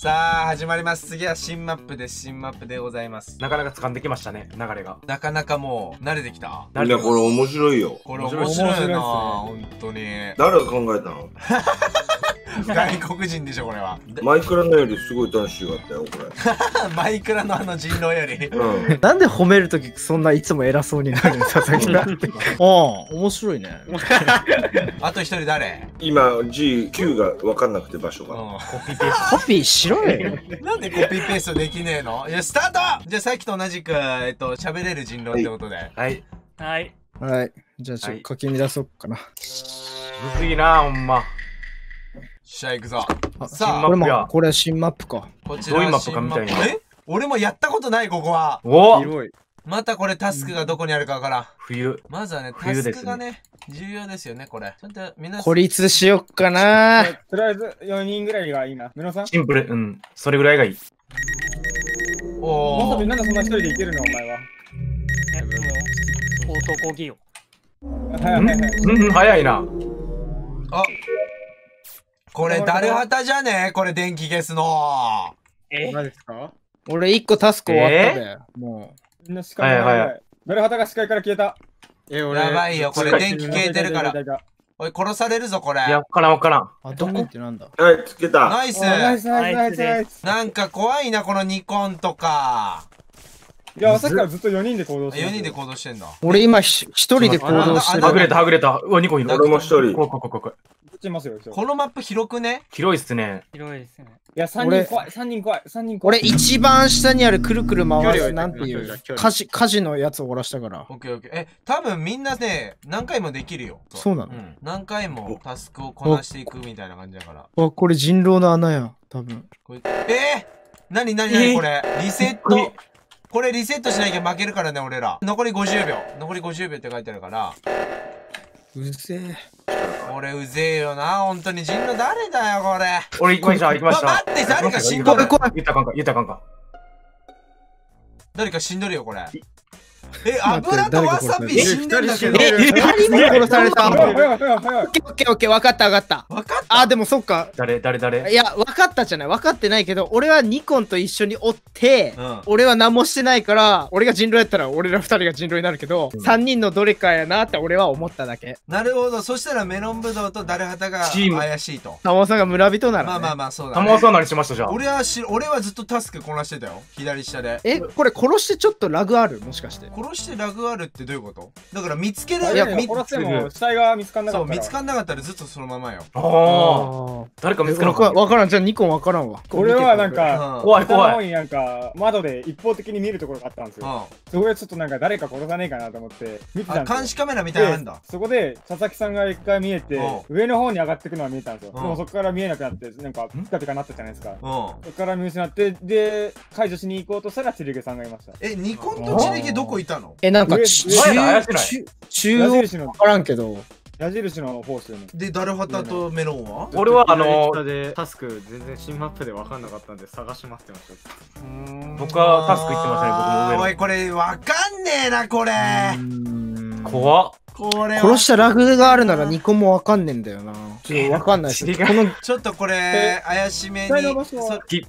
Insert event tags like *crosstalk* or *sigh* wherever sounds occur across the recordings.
さあ始まります。次は新マップです。新マップでございます。なかなか掴んできましたね、流れが。なかなかもう慣れてきた？いや、これ面白いよ。これ面面白いなね。本当に。誰が考えたの？*laughs* 外国人でしょこれはマイクラのよりすごい楽しかったよ、こ *laughs* マイクラのあの人狼よりれ。うん。なんで褒めるときそんないつも偉そうになるの佐々木が。*laughs* ああ、面白いね。あと一人誰？今、G9 が分かんなくて場所が。うコピペコピーしろよ。んなんでコピーペーストできねえの？いやスタートじゃあさっきと同じくえっと喋れる人狼ってことではい。はい。はい。じゃあちょっと書き乱そうかな。むずいな、ほんま。しゃあ行くぞあさあこれ新マップやも、これは新マップか。こちらどういうマップかみたいなえ俺もやったことないここはお広い。またこれタスクがどこにあるかわからん冬。まずはねタスクがね重要ですよねこれちゃんとみんな孤立しよっかな。とりあえず4人ぐらいがいいな。ムロさん？シンプル、うん。それぐらいがいい。おもうーなんでそんな一人でいけるのお前は。え、もう、男気よ。はいはいはい。うん、早いな。あこれダルハタじゃね？これ電気消すのえ？何ですか？俺一個タスク終わったで。もみんな視界がはいはいはドルハタが視界から消えた。え、やばいよこれ電気消えてるからおい殺されるぞこれいや、わからんわからん。う。アドミンってなんだ？はい、つけた。ナイスおナイスナイスナイスナイス。なんか怖いなこのニコンとかいや、さっきからずっと4人で行動してる。4人で行動してんだ俺今ひ一人で行動してるあ。はぐれた、はぐれた。うわ、2個いる。俺も一人。こいこいこいこいちいますよ。このマップ広くね？広いっすね。広いですね。いや、3人怖い。3人怖い。3人怖俺い。一番下にあるくるくる回すなんていう火事火事のやつを終わらしたから。オッケーオッケーえ多分みんなね何回もできるよそうなの？ん何回もタスクをこなしていくみたいな感じだからあ、これ人狼の穴や。多分。これえー、なになになにこれリセットこれリセットしなきゃ負けるからね俺ら残り50秒残り50秒って書いてあるからうぜえ。これうぜえよな本当に人狼誰だよこれ俺行きました、行きました。待って誰か死んどる言ったかんか、言ったかんか。誰か死んどるよこれえ油とわさび誰死んでんだけどえ、何も殺された。オッ。ケーオッケーオッケー、分かった分かった。分かった？あ、でもそっか。誰、誰、誰？いや、分かったじゃない。分かってないけど、俺はニコンと一緒におって、うん俺は何もしてないから、俺が人狼やったら俺ら二人が人狼になるけど、三人のどれかやなって俺は思っただけ。なるほどそしたらメロンブドウとダルハタがチーム怪しいと玉尾さんが村人なら、ね。まあまあまあそうだ、玉尾ね、さん何しましたじゃあ。俺はし俺はずっとタスクこなしてたよ左下でえ、これ殺してちょっとラグある？もしかして。殺してラグあるってどういうこと？だから見つけらいや、れる。み殺しても死体が見つかんなかったら。そう見つかんなかったらずっとそのままよ。ああ。あ誰か見つけなわかわからん。じゃあニコンわからんわ。俺はなんうか、ん。怖い怖い。下の方になんか窓で一方的に見るところがあったんですよ。うそこでちょっとなんか誰か殺さねえかなと思って見てたんですよ。監視カメラみたいなのあるんだ。でそこで佐々木さんが一回見えてう。上の方に上がっていくのは見えたんですよう。んでもそこから見えなくなってなんかピカピカなったじゃないですかうんそこから見失ってで解除しに行こう。としたらチリゲさんがいましたえニコンとチリゲどこいたの？え、なんか、上ち上中、中央矢印のわからんけど。矢印の方ですよね。でダルハタとメロンは？俺はあの左下でタスク全然新マップで分かんなかったんで探しますってました僕はタスク行ってましたね僕もおいこれわかんねえなこれ。怖っ。これは。殺したラグがあるならニコンもわかんねえんだよな。ちょっとわかんないでこの、ちょっとこれ怪しめにそ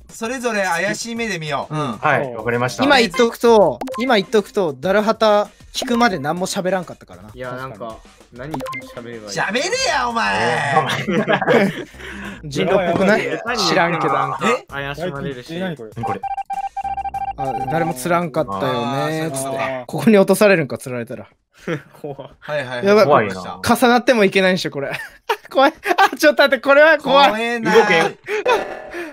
それぞれ怪しい目で見よう。うん。はい、わかりました。今言っとくと、今言っとくと、ダルハタ聞くまで何も喋らんかったからな。いやなんか何喋ればいい？喋れやお前。人狼っぽくない？知らんけど。なんあえ？か怪しまれるし。え何これ何これ。誰も釣らんかったよねつって。ここに落とされるんか釣られたら。*laughs* 怖。はいはいやばい。怖いな。重なってもいけないんでしょ、これ。*laughs* 怖い。あ、ちょっと待って、これはた怖い。怖えな。動けん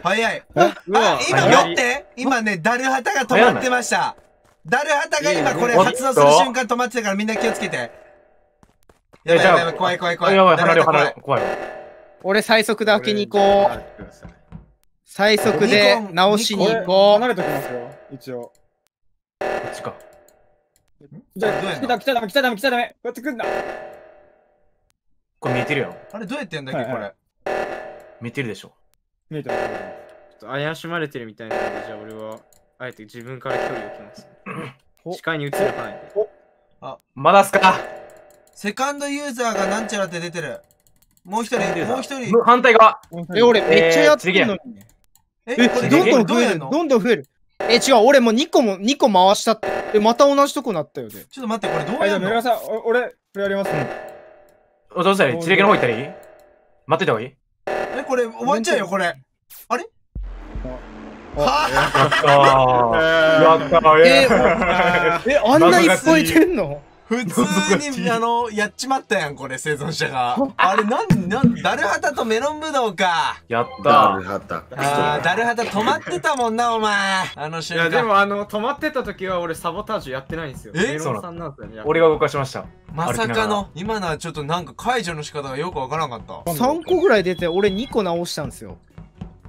早いあ今早い。寄って。今ねダルハタが止まってました。ダルハタが今これ発動する瞬間止まってたからみんな気をつけて。やばいやばい怖い怖い怖い。やばい、離れ離れよ。怖い。わ。俺最速で開けに行こう。最速で直しに行俺こ離れときますよ。一応。こっちか。じゃどうやんのあ来た来たダメ来たダメ来たダメこうやって来んなこれ見えてるやん。あれどうやってやんだっけこはいはれ見えてるでしょ。見えてますちょっと怪しまれてるみたいなのでじゃあ俺はあえて自分から距離を置きますお視界に映る範囲でまだっすか？セカンドユーザーがなんちゃらって出てるもう一人もう一人む反対側。う。え、俺めっちゃやってんのに。え、え、これどんどん増える。どんどん増える。え、違う、俺もう2個も、2個回したって。え、また同じとこなったよね。ちょっと待って、これどうやんの？メガさん、お俺、これやります。おどうしたらの方行ったらいい？待ってた方がいい？え、これ終わっちゃうよ、これ。あれ？おはやったーやったーえ、あんないっぱい出んの？普通に、あの、やっちまったやん、これ、生存者が。*laughs* あれ、なん、なん、ダルハタとメロンブドウか。やっダルたハタ。あー、ダルハタ止まってたもんな、お前。あのいや、瞬間。でもあの、止まってた時は俺サボタージュやってないんですよ。え？メロンさんなんですよね。俺が動かしました。まさかの、今のはちょっとなんか解除の仕方がよくわからんかった。3個ぐらい出て、俺2個直したんですよ。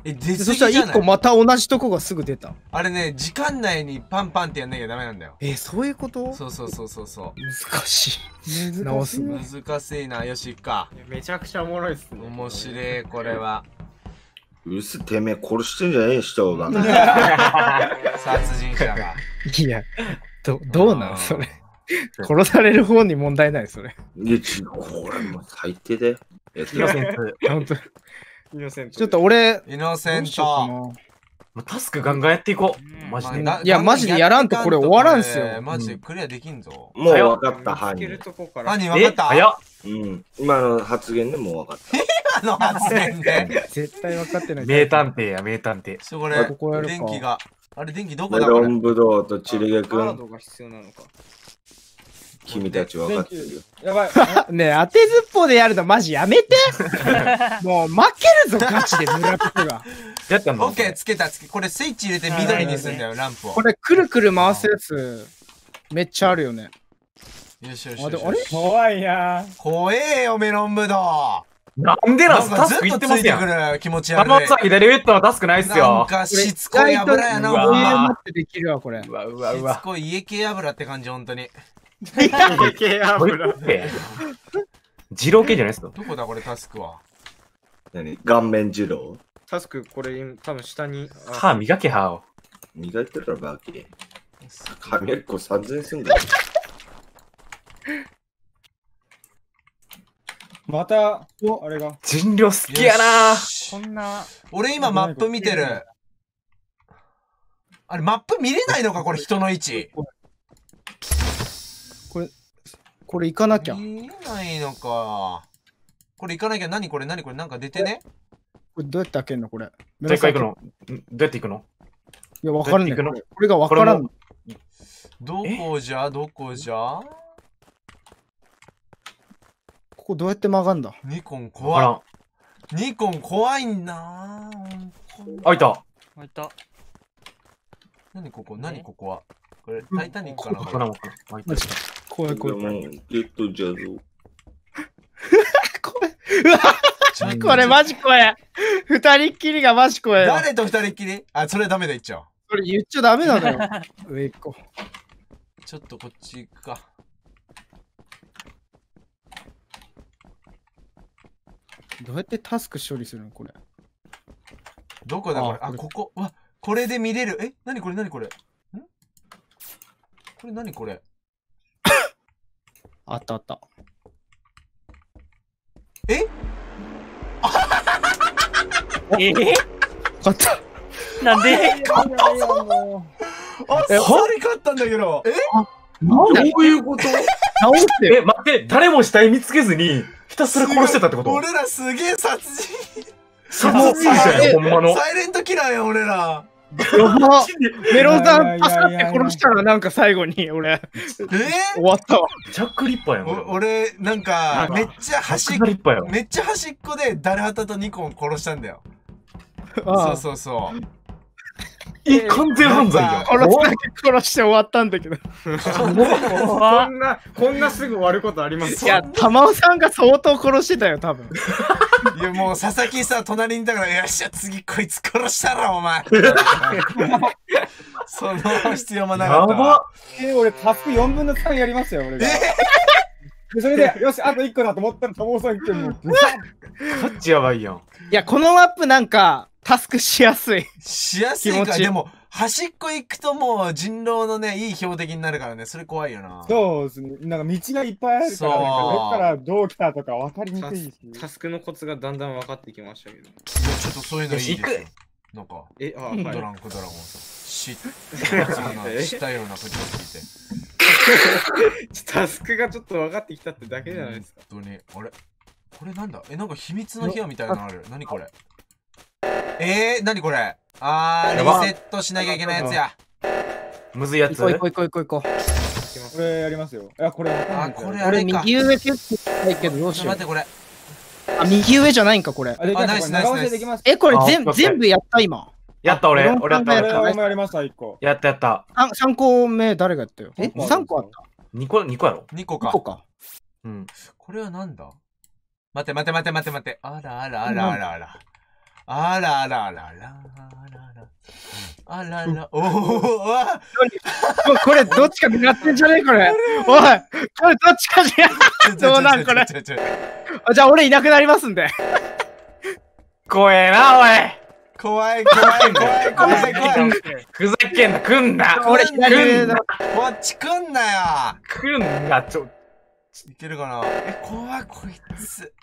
え、出でそしたら1過ぎじゃない？個また同じとこがすぐ出た。あれね、時間内にパンパンってやんなきゃダメなんだよ。え、そういうこと？そうそうそうそうそ難しい。直すう。の。難しいな、よし、いっか。いやめちゃくちゃおもろいっすね。面白い、これは。うるせえ、てめえ殺してんじゃねえ人が。*laughs* 殺人者が。いや、ど、どうなん？それ。殺される方に問題ない、それ。いや、ちこれもう最低で。やってイノセンツ。本当イノセントちょっと俺、イノセント。なもうタスクガンガンやっていこう。マジで。まあいやマジでやらんとこれ終わらんすよマジでクリアできんぞ。もう分かった、犯人。とこから。犯人分かった？早っうん。今の発言でもう分かった。今の発言で。*laughs* 絶対分かってない。名探偵や、名探偵。ちょ、これここや、るか電気が。あれ、電気どこメだ。ロンブドウとチリゲ君、カードが必要なのか。君たち分かってるよ。やばい。*laughs* ねえ、当てずっぽうでやるのマジやめて *laughs* もう負けるぞ、ガチで村人が。やったんだ。オッケー、つけた、つけ。これスイッチ入れて緑にすんだよ、ランプをこ。れ、くるくる回すやつ、めっちゃあるよね。よしよしよしあでもあれ？怖いな怖えよ、メロンブドウ。なんでなんすタスクずっとついて。くる気持ちあ悪い。のさ、左上ったらタスクないっすなんよ。かしつこい油やな、うわ。うわうわしつうわ。こい家系油って感じ、ほんとに。系これって。二郎系じゃないっすか？どこだ、これ、タスクは？何？顔面二郎？タスク、これ今多分下に。あ歯磨け歯を。磨いてるらバケ。歯磨き粉3000円すんだよ。また、あれが。人狼好きやなこんな。俺今マップ見てる。あれ、マップ見れないのか、これ、人の位置。これ行かなきゃ。こ見れないのか。これ行かなきゃ、何これ、何これ、なんか出てね。れどうやって開けんのこれ。どうやって行くの？ん？どうやって行くの？いや、わかんない。どうやって行くの？これがわからん。どこじゃ、どこじゃ？ここどうやって曲がんだ？ニコンわから怖ん。い。ニコン怖いんだなほんとあ、いた。あいた。何ここ？何ここは？これ、タイタニックかな？これここかな？あいた。怖い怖い怖い。もうゲットじゃぞ。怖いこれマジ怖い。二人っきりがマジ怖いよ。誰と二人っきり？あ、それダメだ、言っちゃう。それ言っちゃダメなのよ。*laughs* 上行こちょっとこっち行くか。う。どうやってタスク処理するのこれ？どこだこれ？あ、あこれこわ、これで見れる。え？何これ？何これ？ん？これ何これ？あったあった。え？*laughs* え？勝った。なんで？あ、えそれ勝ったんだけど。え？なんだどういうこと？直してよ。え、待って、誰も死体見つけずに、ひたすら殺してたってこと？俺らすげえ殺人。殺人者やん、ほんまの。サイレントキラーやん、俺ら。*laughs* メロンさんいやいやいやいや助かって殺したらなんか最後に俺え終わったわ。ジャックリッパーやん。お俺、なんか、めっちゃ端っジャックリッパーやん。めっちゃ端っこでダルハタとニコン殺したんだよ。あそうそうそう。え、完全犯罪やん。あ殺すだけ殺して終わったんだけど。こんな、こんなすぐ終わることあります？いや、玉尾さんが相当殺してたよ、多分。いやもう佐々木さ、隣にいたから、よっしゃ、次こいつ殺したら、お前。*laughs* その必要もなかやったわ。ばえー、俺、タスク4分の3やりましたよ、俺が。でそれで、よし、あと1個だと思ったら、友さん言ってもう、ブサッタッチやばいやん。いや、このマップなんか、タスクしやすい。しやすいか。でも、端っこ行くともう人狼のね、いい標的になるからね、それ怖いよな。そうですね。なんか道がいっぱいあるから、そうなんかどっからどう来たとか分かりにタくいし。スタスクのコツがだんだん分かってきましたけど。いやちょっとそういうのいいですよ。なんか、え、あ、うんはいド。ランクドラゴンさん。*laughs* 知ったような口を聞いて。*laughs* タスクがちょっと分かってきたってだけじゃないですか。本当に。あれ？これなんだ？え、なんか秘密の部屋みたいなのある。何これ？えー、何これ？あー、リセットしなきゃいけないやつや。むずいやつ行こう行こう行こう行こここれやりますよ。いや、これあ、これあれか。右上結構ないけどどうしよう待って、これ。あ、右上じゃないんか、これ。あ、ナイスナイス。え、これ全全部やった今。やった俺、あ俺やったこれやった。俺もやりました、一個。やったやった。3個目誰がやったよ？え？三個 ?3 個あった2個、二個やろ2個 ?2 か個。か。うん。これはなんだ？待て待て待て待て待て。あらあらあらあらあら。あらあらあらあらあらあら。あらら。おおわこ *laughs* これどっちか狙ってんじゃねえ？これ。おいこれどっちかじゃ。どうなん？これじゃあ俺いなくなりますんで。怖えな、おい怖い怖い怖い怖い怖い。ふざけんな、来んな俺左上だ。こっち来んなよ来んな、ちょ、いけるかな？え、怖いこいつ。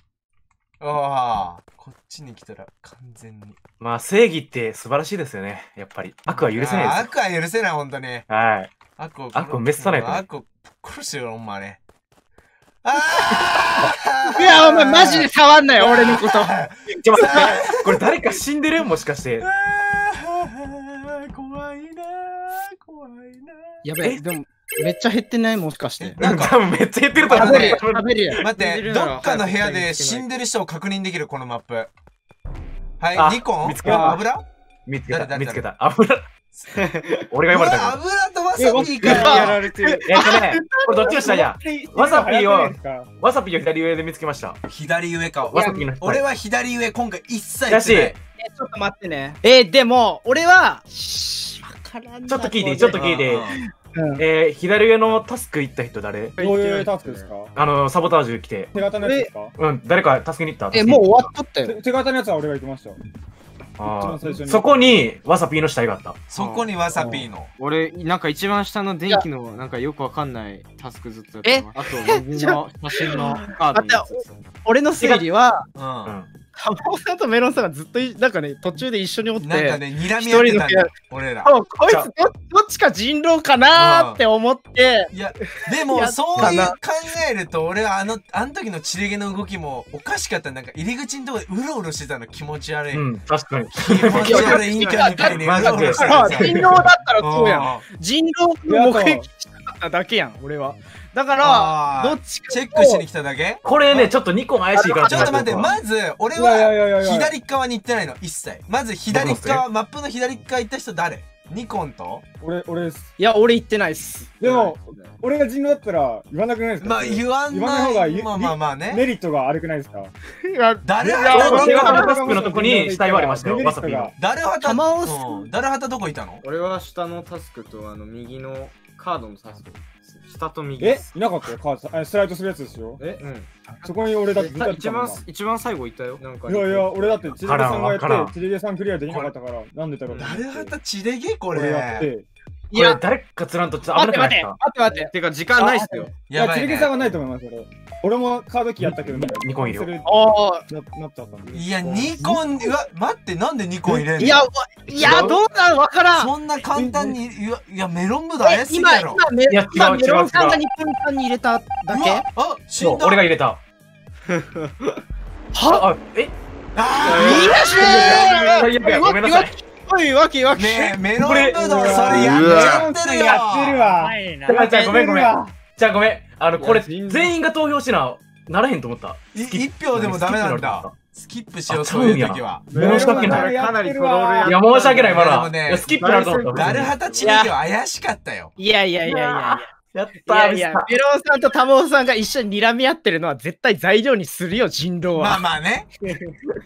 ああ、こっちに来たら完全に。まあ正義って素晴らしいですよね。やっぱり。悪は許せないです悪は許せない、ほんとに。はい。悪を悪を滅さないとね悪を殺してよ、ほんまね。*laughs* ああいや、お前マジで触んなよ、*laughs* 俺のこと。ちょ、待って、これ誰か死んでる？もしかして。*laughs* 怖いな怖いなやべえ、でも、めっちゃ減ってない？もしかして。*laughs* なんか多分めっちゃ言ってると思う。食べるやん、食べるやん。待って、どっかの部屋で死んでる人を確認できる、このマップ。はい、あニコン？見つけた油？見つけた、見つけた。油。*laughs* 俺が呼ばれた油とわさびやかられてる。ら。えっとね、これどっちがしたん？や。わさびをわさびを左上で見つけました。左上か。わさびの下。俺は左上、今回一切だしない。え、ちょっと待ってね。えー、でも、俺は、ちょっと聞いてちょっと聞いてうんえー、左上のタスク行った人誰？どういうタスクですか？あの、サボタージュ来て。手形のやつですか？うん、誰か助けに行ったえ、もう終わっとったよ。手手形のやつは俺が行きました。あー一番最初にそこに、わさびの死体があった。そこにわさびの。俺、なんか一番下の電気のなんかよくわかんないタスクずっとやってます。あと、右の写真のカード。俺の推理は、う。うんん。タモさんとメロンさんがずっとい、なんかね、途中で一緒におって、なんかね、睨み合ってたんだよ、俺ら。こいつどどっちか人狼かなーって思って、いや、でも、そういうな考えると、俺はあの、あの時のチレゲの動きもおかしかった。なんか入り口のとこでうろうろしてたの気持ち悪い。うん、確かに。気持ち悪いインカみたいにうろうろしてた人狼だったらそうやん。ん。人狼の目撃したかっただけやん、俺は。だから、あーどっちかチェックしに来ただけ？これね、ちょっと2個怪しいからちょっと待って、まず、俺は左側に行ってないの、一切。まず左側、マップの左側行った人誰？ニコンと？俺、俺です。いや、俺言ってないっす。でも、俺が人狼だったら言わなくないですか？まあ、言わん言わない方がないい。まあまあまあね。メリットが悪くないですか？いや、誰は手形の？タスクのとこに死体はありましたよ、デメリットがわさびの。誰はた、誰はたどこいたの？俺は下のタスクとあの右のカードのタスク。下と右え。いなかったよカードあスライドするやつですよ。え？うん。そこに俺だってずっとやって一番一番最後いたよ。なんか。いやいや、俺だってチリゲさんがやって、チリゲさんクリアできなかったから、なんでだろうと思ったチレゲこ俺やっれ。て。いや、誰かつらんとちょっと危待なくないですか？って待って、待って待って。てか時間ないっすよ。いや、やばいねチリゲさん。はないと思います、俺。俺もカードキーやったけど、ニコンいるよそれなっちゃったんで。いや、ニコン、うわ、待って、なんでニコン入れんの？ーいや、わいや、どうなん？わからん。そんな簡単に、いや、いやメロンブド怪しい今、やろ。今、メいや違う今メロンさんが日本さんに入れただけあ、死んだ。俺が入れた。はあ、あえあいいですねいやいやごめんなさい。おい、わきわき。ーねえ、メロンブドウ、それうわやっちゃってるよ。やってるわ。じゃあごめんごめん。じゃあごめん。あの、これ全員が投票しな、ならへんと思った。い一票でもダメなんだ。スキップしよう、そういう時は。申し訳ない。かなりトロールやいや、申し訳ない、まだ。スキップなると思った。ダルハタチレゲは怪しかったよ。いやいやいやいやいや。いたー、やいや、メロンさんとタモさんが一緒に睨み合ってるのは絶対材料にするよ、人狼まあは。まあね。*laughs*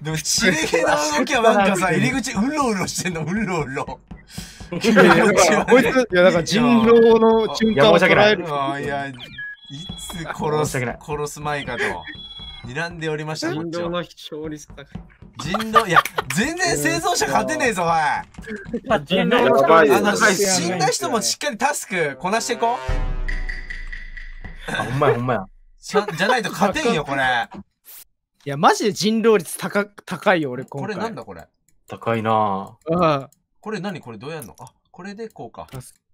でも、チレゲの動きはなんかさ、*laughs* 入り口うろうろしてんの、うろうろ。いこいつ、いや、だから人狼の瞬間を捉える。あいや、いつ殺す殺すまいかと。睨んでおりました、人狼の勝率高い。人狼、いや、全然生存者勝てねえぞ、おい。人狼の死んだ人もしっかりタスクこなしていこう。あほんまや、ほんまや。じゃじゃないと勝てんよ、これ。いや、マジで人狼率高高いよ、俺、今回。これなんだ、これ？高いなうん。これ何？これどうやんの？あ、これでこうか。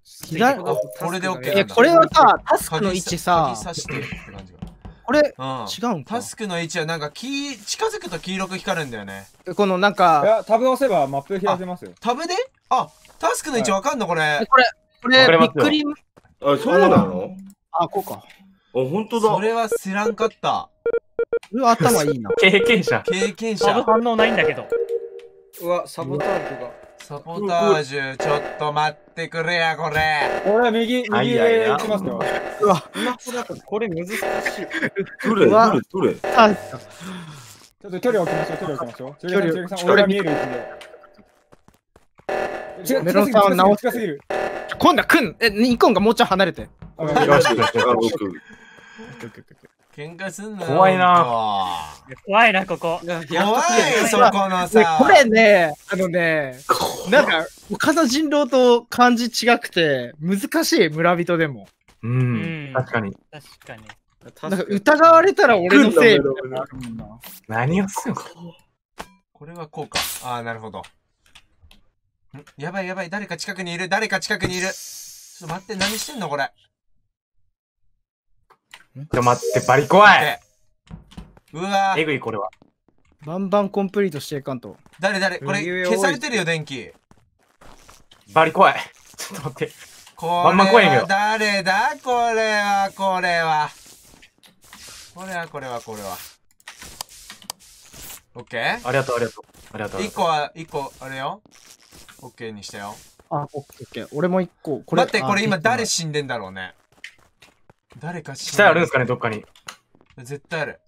左あこれで OK え、なんだ。これはさ、タスクの位置鍵さ、さしてって感じが。これうん。違うんか？タスクの位置はなんか黄近づくと黄色く光るんだよね。このなんいか、や、タブ押せばマップ開けますよ。タブで？あ、タスクの位置わかんのこれ。これ、これ、わかりますよびっくり、あ、そうなの？あ、こうか。あ、本当だ。それは知らんかった。これは頭いいな。経験者。経験者。サブ反応ないんだけど。うわ、サボタージュが。サボタージュ、ちょっと待ってくれや、これ。俺は右、右へ行きますよ。うわ、これ難しい。どれ？うわどれ？どれちょっと距離置きましょう、距離置きましょう。距離距離さん、俺が見える位置で。メロンさんは直す近すぎる。今度はくんえ、ニコンがもうちょい離れて。よしよし、あ僕。喧嘩すんなよ。怖いな怖いな、ここ。と怖い、そこのねさ。これね、あのね、なんか、他の人狼と感じ違くて、難しい、村人でも。う。うんん。確かに。確かに。なんか疑われたら俺のせい。何をすんのこれはこうか。ああ、なるほど。ん？やばいやばい、誰か近くにいる、誰か近くにいる。ちょっと待って、何してんのこれ。ちょっと待って、バリ怖い。えうわえーぐいこれは。バンバンコンプリートしていかんと。誰誰これ消されてるよ、電気。バリ怖い。*laughs* ちょっと待って。こバンバン怖いんれ誰だ？これは、これは。これは、これは、これは。オッケーありがとう、ありがとう。ありがとう。一個は、一個、あれよ。オッケーにしたよ。あ、オッケーオッケー。俺も一個。これ待って、これ今誰あ死んでんだろうね。誰か死んで下あるんですかね、どっかに。絶対ある。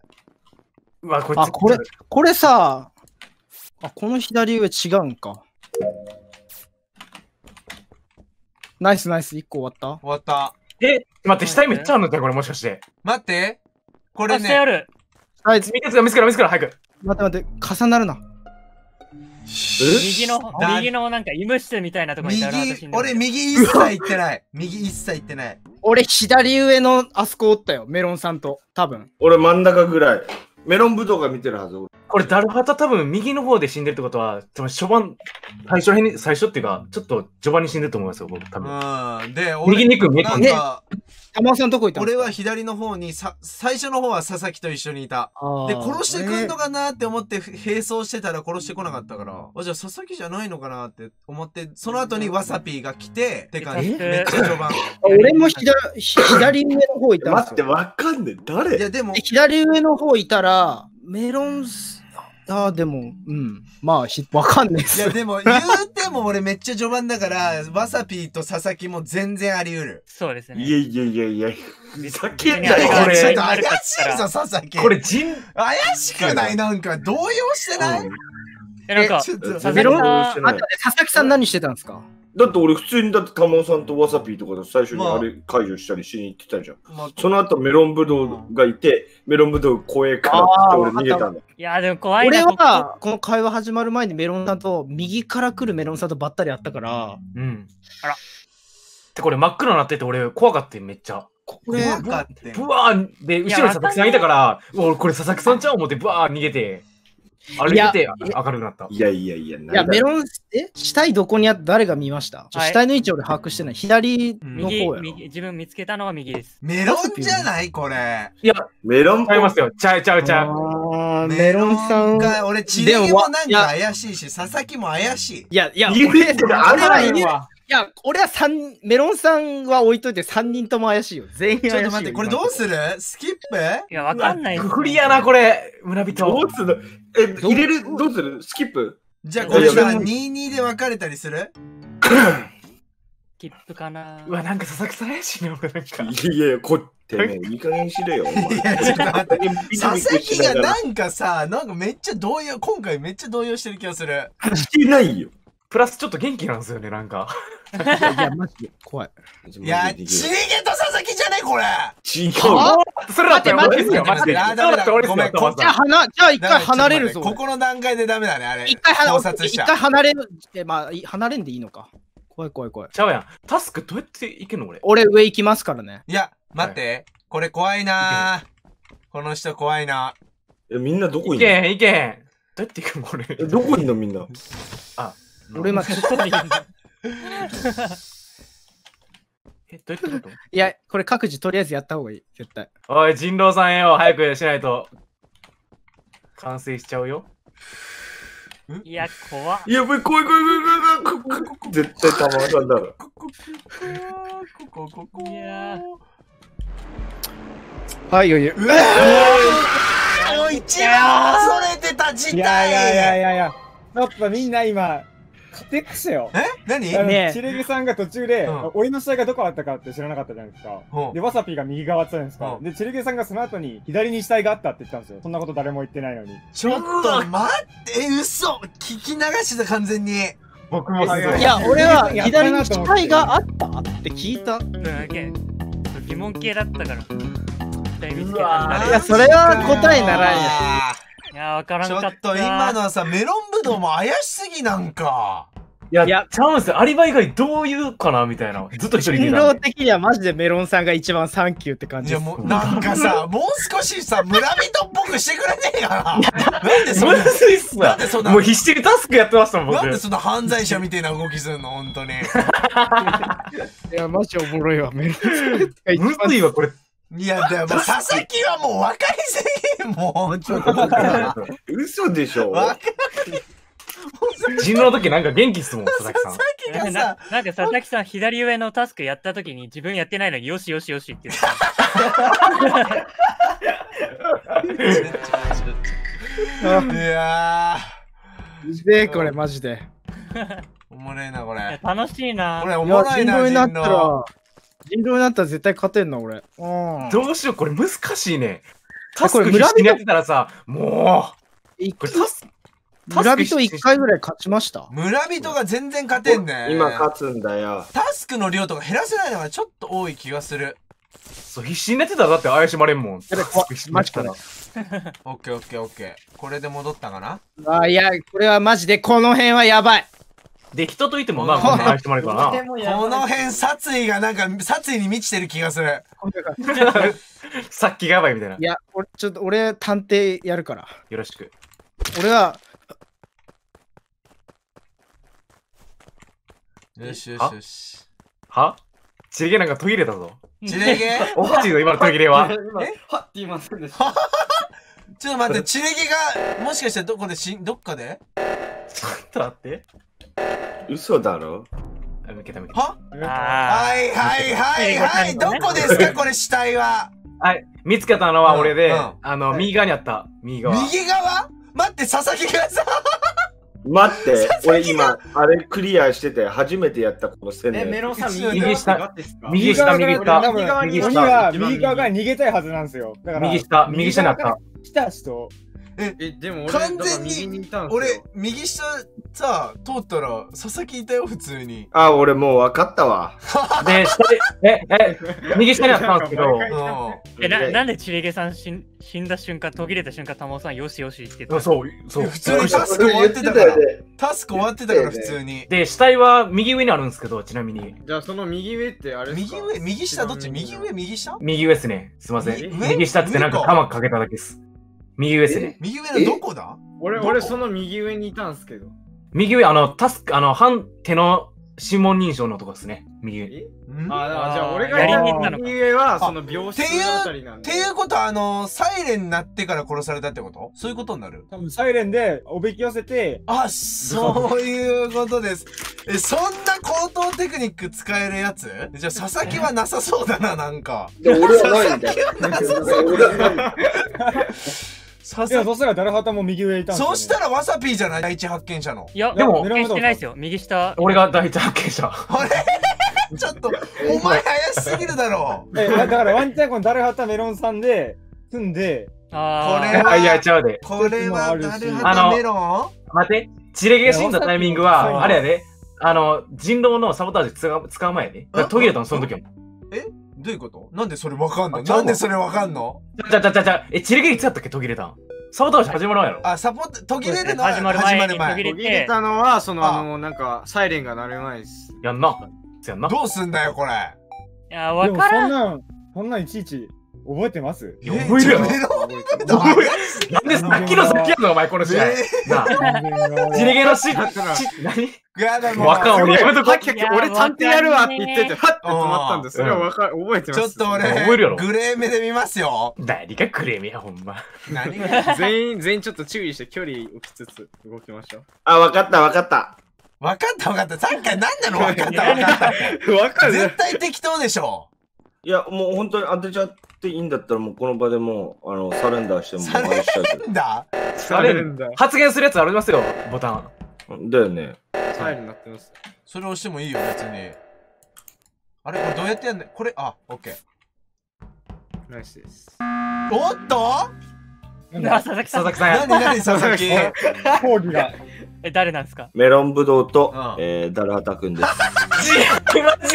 うわ、こいつ。あこれこれさ、あ、この左上違うんか。ナイスナイス、一個終わっ終わった。え、待って、下にめっちゃあるのじゃん、これもしかして。待って。これあ、下あね。る。たはい、見つけろ、見つけろ、見つけろ、早く。待って待って、重なるな。右の、だ右のなんか医務室みたいなとこにいたら右私、の俺右一切行ってない。右一切行ってない。俺、左上のあそこおったよ、メロンさんと。多分。俺真ん中ぐらい。メロンブドウが見てるはず。これ、ダルハタ多分右の方で死んでるってことは、多分初版、最初に、最初っていうか、ちょっと序盤に死んでると思いますよ、僕、多分。うん。で、右に行く、右なに行く。んか、玉尾さんどこ行った俺は左の方にさ、最初の方は佐々木と一緒にいた。で、殺してくんのかなって思って並走してたら殺してこなかったから、あ、じゃあ佐々木じゃないのかなって思って、その後にわさぴーが来て、って感じ。えめっちゃ序盤。あ *laughs* 俺も左左上の方いた待って、よ。わかんねえ。い誰や、でもで、左上の方いたら、メロンス、ああ、でも、うん。まあ、ひ *laughs* わかんないっすいや、。でも、言うても俺めっちゃ序盤だから、わさぴーと佐々木も全然あり得る。そうですね。いやいやいやいや。ふざけんいやいやなよ、これ。ちょっと怪しいぞ、佐々木。これ、人、怪しくない？なんか、動揺してない？え、なんか、ちょっと佐々木さんあとね佐々木さん何してたんですか？だって俺普通にだって玉尾さんとわさぴーとかで最初にまああれ解除したりしに行ってたじゃん。まあその後メロンブドウがいて、メロンブドウ怖えからって俺逃げたんだ。いや、でも怖い俺な。ここは、この会話始まる前にメロンさんと、右から来るメロンさんとばったり会ったから、うん。あら。で、これ真っ黒になってて、俺、怖かったよめっちゃ。これ、怖かってんブワーで、後ろに佐々木さんいたから、俺これ佐々木さんちゃう思って、ブワー逃げて、あれ見ていやあ明るくなった。いやいやいや、いや、メロン、え？死体どこにあって誰が見ました、はい死体の位置俺把握してない。左の方右やろ。右、自分見つけたのは右です。メロンじゃないこれ。いや、メロンちゃいますよ。ちゃうちゃうちゃう。メロンさん。が、俺、チレギもなんか怪しいし、佐々木も怪しい。いや、いや、俺てた俺はいいわ。いや、俺は三メロンさんは置いといて3人とも怪しいよ。全員怪しいよ。ちょっと待って、これどうする？スキップ？いや、わかんないね不利やな、これ。村人。どうする？え、入れる？どう？する？スキップ？じゃあ、これさ、いやいや2-2で分かれたりする？切符かなうわ、なんか佐々木さん怪しいね、俺なんか。いやいや、こってね、いい加減にしろよ。*laughs* 佐々木がなんかさ、なんかめっちゃ動揺、今回めっちゃ動揺してる気がする。*laughs* してないよ。プラスちょっと元気なんですよね、なんか。いや、いやマジで怖い。いや、チリゲと佐々木じゃねこれ違う。それだったら待って俺ですよ、マジで。待って待ってそうだったら俺ですよ、ごめん玉さん。じゃあ、はなじゃあ一回離れるぞ。ここの段階でダメだね、あれ。一回離考察しちゃう一回離れる。え、まあ、い離れんでいいのか。怖い怖い怖い。ちゃうやん。タスクどうやっていけんの俺。俺上行きますからね。いや、待って。これ怖いなこの人怖いなえみんなどこいにいるけん、いけん。どうやって行くのこれ。えどこにいんのみんな？*laughs* 俺今ちょっと外にいるんだえ、どうやってこと？いやこれ各自とりあえずやった方がいい絶対おい、人狼さんよ、早くしないと。完成しちゃうよ。いや、怖っ。い、怖い怖い怖い怖い怖い怖い。絶対たまらんだろ。ここここここいやーはい余裕うわーもう一番恐れてた事いやいやいや態いやいや、ちょっとみんな今、勝てくせよ。え？何？ねえチレギさんが途中で、うん俺の試合がどこあったかって知らなかったじゃないですか？うんで、わさぴが右側ってたじゃないうんですか？で、チレギさんがその後に左に死体があったって言ったんですよ。そんなこと誰も言ってないのに。ちょっと待って嘘聞き流してた完全に僕もすごい。いや俺は左になと思って機械があったって聞いたうんけ疑問系だったから。いやそれは答えにならんやいや、わからんちょかっ。ったと今のはさメロンブドウも怪しすぎなんかいや、いやちゃうんですよ。アリバイ以外どういうかなみたいな。ずっと一人でい人たんで。狼的にはマジでメロンさんが一番サンキューって感じですいやもうなんかさもう少しさ村人っぽくしてくれねえかななんでそんむなずいっすわなんでそんなもう必死にタスクやってましたもん、僕。なんでそんな犯罪者みたいな動きするの本当に *laughs* *laughs* いやマジおもろいわメロンさんが一む番ずいわ、これ。いやでも佐々木はもう分かりすぎ。もうちょっと嘘でしょ。わ人狼の時なんか元気っすもん、佐々木さん。木がなさ。なんか佐々木さん、左上のタスクやったときに自分やってないのによしよしよしって言って *laughs* いやでこれマジで。ーおもれえなこれ。楽しいな。これおもろいな人狼になった人狼になったら絶対勝てんな俺。うん。どうしよう、これ難しいね。タスク必死にやってたらさ、も一う、これタス村人1回ぐらい勝ちました。村人が全然勝てんね。今勝つんだよ。タスクの量とか減らせないのがちょっと多い気がする。そう必死になってたらだって怪しまれんもん。タスク必死になってたら。マオッケーオッケーオッケー。これで戻ったかな？あいやこれはマジでこの辺はやばいで、人といてもな、こんな怪しまれるからな。この辺殺意がなんか殺意に満ちてる気がする *laughs* さっきがやばいみたいな。いや俺ちょっと俺探偵やるからよろしく。俺はよしよしよしは？ちりげなんか途切れたぞ。チレゲ *laughs* おかしいぞ、今の途切れは。*laughs* え？はって言いませんでした。ちょっと待ってチレゲがもしかしてどこでしんどっかで？ちょっと待って。嘘だろ？あ、抜けた抜けた。は？あはいはいはいはいどこですかこれ死体は？はい、見つけたのは俺で、うんうんあの、右側にあった。右側。右側？待って佐々木がさ待って、俺今、あれクリアしてて初めてやったこの線え、で。メロンさん右右下右下、右下。右鬼下。は右側が逃げたいはずなんですよ。だから、右下、右下にあった。来た人、え、でも俺、完全ににいたんですよ。俺右下さ通ったら佐々木いたよ普通にあ、俺もう分かったわ。で、*laughs* 下で、え、え、右下にあったんですけど、うんえななんでチレゲさん死ん死んだ瞬間、途切れた瞬間、タモさん、よしよしって言ってた。そう、そう。普通にタスク終わってたからタスク終わってたから普通にで、死体は右上にあるんですけど、ちなみに。じゃあその右上ってあれですか？右上右下どっち？右上右下？右上っすね。すいませ右ん。右下ってなんか上？か玉かけただけです。右上っすね。右上のどこだ？俺、俺その右上にいたんすけど。右上、あの、タスク、あの、半手の指紋認証のとこですね。右上。あ、だからじゃあ俺がやりいに行ったの右上はその病室っていうのあたりなんで。っていうことはあのサイレンになってから殺されたってこと？そういうことになる？多分サイレンでおびき寄せて、あそういうことです。えそんな高等テクニック使えるやつ？じゃあ佐々木はなさそうだななんか。で俺はないんだよ。俺はないんだ *laughs* よ。いや、佐々そしたらダルハタも右上いたんね。そしたらわさぴーじゃない第一発見者のいや、でも発見してないですよ。右下。俺が第一発見者。あれ？ちょっとお前怪しすぎるだろえ、だからワンチャンこのダルハタメロンさんで、組んで、あーこれはあ、いや、ちゃうで。これは誰あのはメロン？待って、チレゲが死んだタイミングは、あれやで、あの、人狼のサボタージュ使う使う前やで。だから途切れたの、その時も。どういうこと？なんでそれわかんの？あちゃうの？なんでそれわかんの？じゃじゃじゃじゃ、え、チレゲいつやったっけ？途切れたん。サボタージュ始まる前やろ。あサポート途切れるのは始まる前に。途切れ途切れたのは、そのあ。あの、なんか、サイレンが鳴る前です。やんな。そやんな。どうすんだよこれ？いや、でもわからん。そんなん、そんなんいちいち。覚えてます？え覚えるやろメロンブドウ覚えなんでさっきのさっきやんのお前この試合。えなあ。ジレゲのし、し、何？いやでもわかん俺やめとこ俺ちゃんとやるわって言ってて、はって止まったんです。それはわか覚えてます？ちょっと俺覚えるやろ。グレー目で見ますよ。何がクレームや、ほんま。何が？全員、全員ちょっと注意して距離置きつつ動きましょあ、わかったわかった。分かった分かった。さっきから何なの？分かった分かったう。わか絶対適当でしょ。いや、もう本当に当てちゃっていいんだったら、もうこの場でもう、あの、サレンダーしても、サレンあれしちゃうけなんだされるんだ。発言するやつありますよ、ボタン。ど。だよね。サイルになってます。それ押してもいいよ別にあれこれどうやってやんねん？これあオッケーナイスです。おっと？佐々木さん佐々木さんや。何何佐々木？*laughs* 講義が。え誰なんですか？メロンブドウとうん、えー、ダルハタくんです。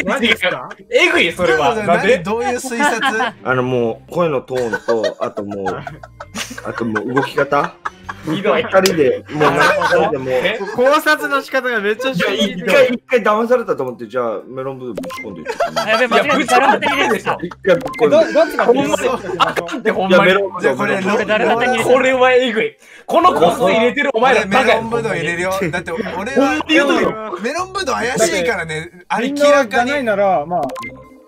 マジでえぐい、それは。何なんで？どういう推察？*laughs* あの、もう、声のトーンと、あともう、あともう、動き方？二人で、もう、なんか二人でもう、考察の仕方がめっちゃじゃ一回、一回騙されたと思って、じゃあ、メロンブドウぶち込んでいって。あやべ間違えたぶち誰当て込んでるにでしょ。一回ぶっ込、んで。どどっちがほんまにそうあかんって、ほんいや、まに。メロンブドウ。じゃあこれメロンブドウ俺誰当てにこれはえぐい。このコース入れてるお前らメロンブドウ入れるよだって俺はメロンブド怪しいからねあれ人狼明らかに、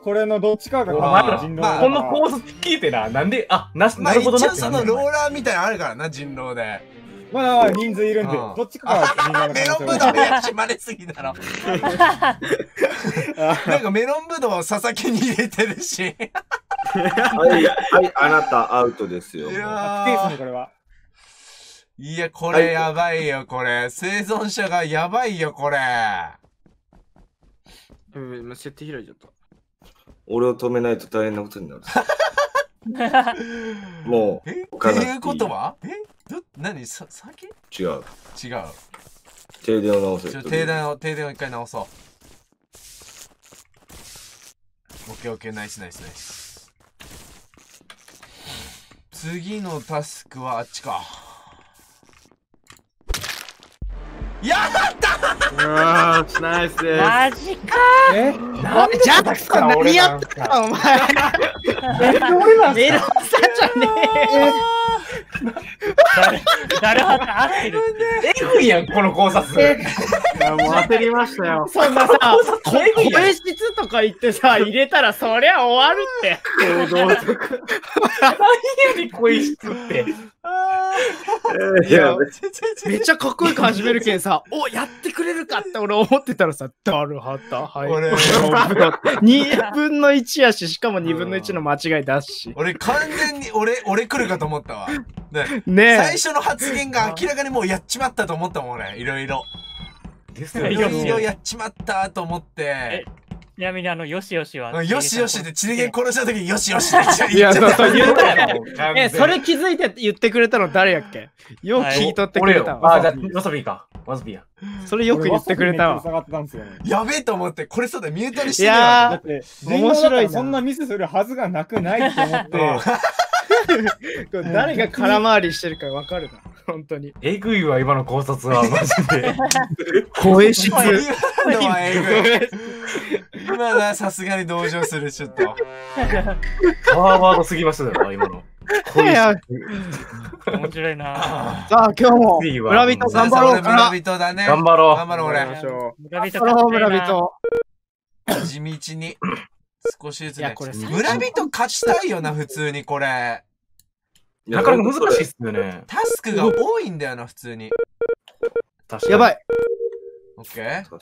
これのどっちかがお前ら人狼まあこのコース聞いてな、なんで、あ、な、まあ一なるほどな応そのローラーみたいなのあるからな人狼で。まだ人数いるんで、うん。どっちかが人狼のメロンブドウ怪しまれすぎだろ。*laughs* なんかメロンブドウを佐々木に入れてるし。はい、はい、あなたアウトですよ。いやこれは。いやこれやばいよこれ。生存者がやばいよこれ。うん、設定開いちゃった。俺を止めないと大変なことになる。*laughs* もえ？置かなくていいっていうことは？え？ど何？さ先？う、違う。違う。停電を直せ。停電を停電を一回直そう。オッケーオッケー。ナイスナイスナイス。次のタスクはあっちかやったー、ナイスです。マジかえ？あジャックさん何やったのお前メロンさじゃねえよ誰誰は合ってるってえぐいやん、この考察。いやもう焦りましたよ。そんなさ声質とか言ってさ入れたらそりゃ終わるって。何やねん、声質って。*laughs* いや、めっちゃかっこよく始めるけんさ *laughs* おやってくれるかって俺思ってたらさダルハタはい。俺。*laughs* 2分の1やししかも2分の1の間違い出すし俺完全に俺俺来るかと思ったわ。でね最初の発言が明らかにもうやっちまったと思ったもん俺。いろいろ。ですいよろいろやっちまったと思って。えちなみにあのよしよしはうんよしよしでチリゲン殺した時によしよしでいやそう言っちゃったそう言ったよよ *laughs* えそれ気づいて言ってくれたの誰やっけ？よう聞いとってくれたわ。あ、じゃあ、わさびか。わさびや。それよく言ってくれたわ。下がってたんですよね。やべえと思ってこれそうだミュートにしいてるわやだって、面白いな。そんなミスするはずがなくないって思って、*laughs* ー誰が空回りしてるかわかるな本当に。えぐいわ、今の考察は、マジで。声質。今のはえぐい今のはさすがに同情するちょっと。パワーワードすぎましたよ、今の。いや面白いな。さあ今日も村人頑張ろう。か村な人だね。頑張ろう。頑張ろう俺。村人頑張ろう村人。地道に。少しずつね。村人勝ちたいよな普通にこれなかなか難しいっすよね。タスクが多いんだよな普通に。確かに。やばい。オッケそ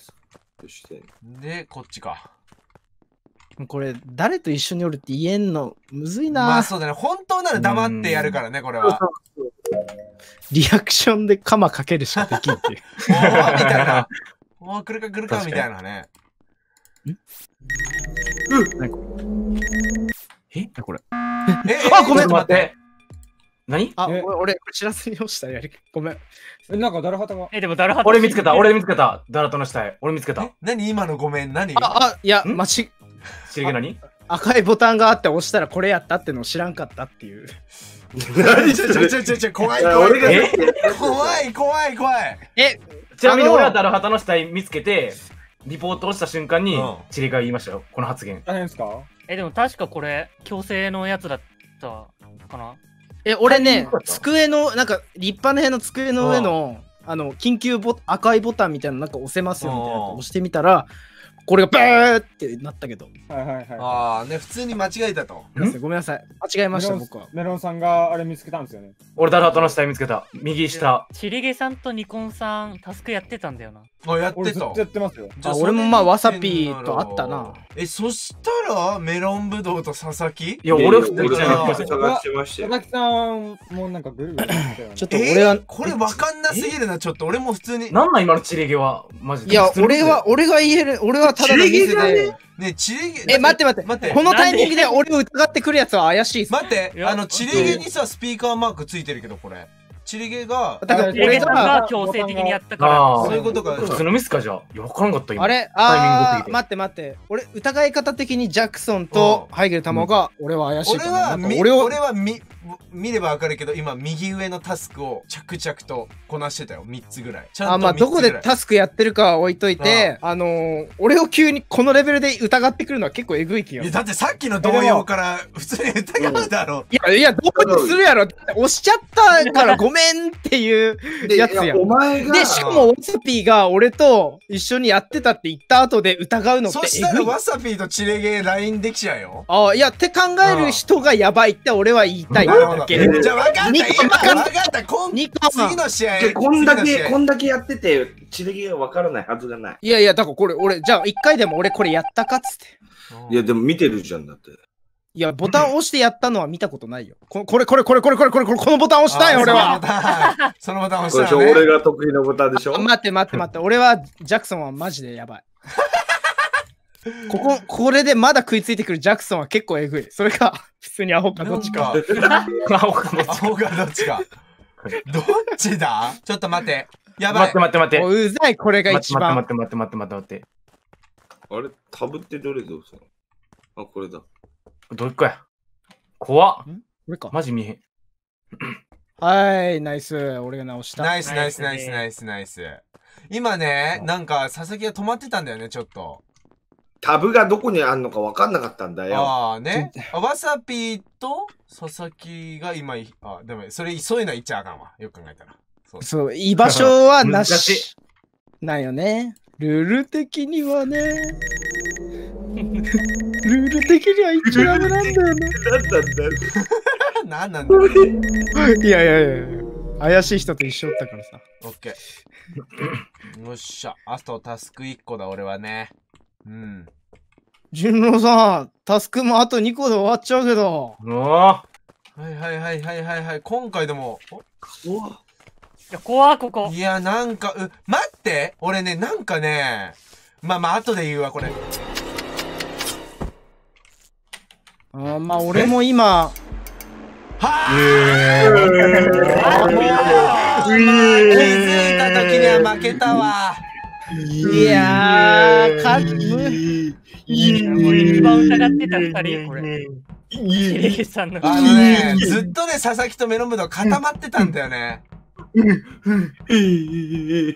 して。ーでこっちか。これ誰と一緒におるって言えんのむずいな、まあそうだね本当なら黙ってやるからねこれは。リアクションでカマかけるしかできんっていう。おーみたいな。おー来るか来るかみたいなね。え？これ？え？あごめん。待って。何？あえ。俺俺知らずに押したやりごめん。え、なんかダルハタが。えでも誰は俺見つけた、俺見つけた。ダラトの死体。俺見つけた。え。何？今のごめん。何？ああいやん？間違知りげ何？赤いボタンがあって押したらこれやったってのを知らんかったっていう。何？*laughs* ちょちょちょちょちょ怖い怖い。怖い怖い怖い。え？ちなみに俺はダルハタの死体見つけて、リポートをした瞬間にうん、チリが言いましたよ。この発言。大変ですか？えでも確かこれ強制のやつだっったかな？え、俺ね机の、なんか立派な部屋の机の上の、あの、緊急ボ赤いボタンみたいなのなんか押せますよみたいな押してみたら、これがバーってなったけど。はいはいはい。ああね普通に間違えたとごめんなさい。間違えました、僕は。メロンさんがあれ見つけたんですよね。俺、ダラトの下見つけた。右下。チリゲさんとニコンさんタスクやってたんだよなあやって俺ずったとやってますよ。じゃあ俺もまあわさぴと会ったなえそしたらメロンブドウと佐々木？いや、俺普通に。探してましたよ。佐々木さんもなんかぐるぐるちょっとえ俺は、これわかんなすぎるなちょっと俺も普通になんなん今のチリゲは？マジで。いや俺は、俺が言える、俺はただのミスで。ねチリゲえ、待って待って。待ってこのタイミングで俺を疑ってくるやつは怪しいっす。待ってあのチリゲにさスピーカーマークついてるけどこれチリゲがだから俺が、が強制的にやったから。そういうことか普通のミスかじゃあ。いや、わからんかった今。あれ？タイミングあー、待って待って。俺、疑い方的にジャクソンとハイゲル玉が、俺は怪しい俺は俺を俺、はみ見ればわかるけど今右上のタスクを着々とこなしてたよ。3つぐらい。ちゃんとあ、まあ、3つどこでタスクやってるかは置いといて、あのー、俺を急にこのレベルで疑ってくるのは結構えぐい気がいやだってさっきの動揺から普通に疑うだろ。いや、いや、どこにするやろ。押しちゃったからごめんっていう。やつやお前が、で、しかも、ワサピーが俺と一緒にやってたって言った後で疑うのってそした。らわさぴーとチレゲ LINE できちゃうよ。あいや、って考える人がやばいって俺は言いたいなるほどだけれど。じゃあ分かったニ今分コかった次の試合でこんだけ、次の試合こんだけやってて、チレギがわからないはずがない。いやいや、だからこれ、俺、じゃあ一回でも俺これやったかっつって。いや、でも見てるじゃんだって。いや、ボタン押してやったのは見たことないよ。ここれ、これ、これ、これ、これ、これ、これ、このボタン押したいよ、俺は。はそのボタン押したらね俺が得意なボタンでしょ？あ *laughs* 待って待って待って、俺はジャクソンはマジでやばい。ここ、これでまだ食いついてくるジャクソンは結構えぐい。それか、普通にアホかどっちか。なんあ、わかんないアホがどっちかどっちだ？ちょっと待ってやばい待って待って待って。おうざい、これが待って待一番っ。て待って待って待って待ってあれ、タブってどれどうしたの？あ、これだ。どっかや。怖っ。これか。マジ見えへん。はい、ナイス。俺が直した。ナイスナイスナイスナイスナイス今ねなんか佐々木が止まってたんだよねちょっとタブがどこにあんのか分かんなかったんだよ。ああねわさぴーと佐々木が今いあでもそれそういうの言っちゃあかんわよく考えたらそうそう、居場所はな難しし。なんよね。ルール的にはね。*laughs* ルール的には一応ダメなんだよね。なんだんだよ。何なんだろう *laughs* いやいやいや怪しい人と一緒だったからさ。オッケーよっしゃあとタスク1個だ俺はねうん。純郎さん、タスクもあと2個で終わっちゃうけど。うわ。はいはいはいはいはいはい。今回でも。おうわいや怖っここ。いやなんかう待って。俺ねなんかね。まあまあ後で言うわこれ。あーまあ俺も今、はあ。もう気づいた時には負けたわいやー、かむ。いやもう一番疑ってた二人これチリゲさんのあのねずっとね佐々木とメロンブドウ固まってたんだよね。